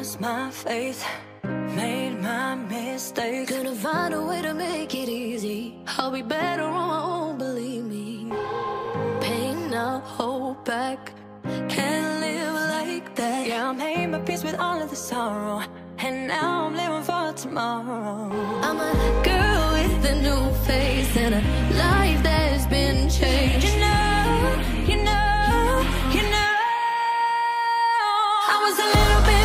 lost my faith, made my mistakes. Gonna find a way to make it easy. I'll be better on my own, believe me. Pain now, hold back. Can't live like that. Yeah, I made my peace with all of the sorrow. And now I'm living for tomorrow. I'm a girl with a new face and a life that's been changed. You know, you know, you know. I was a little bit.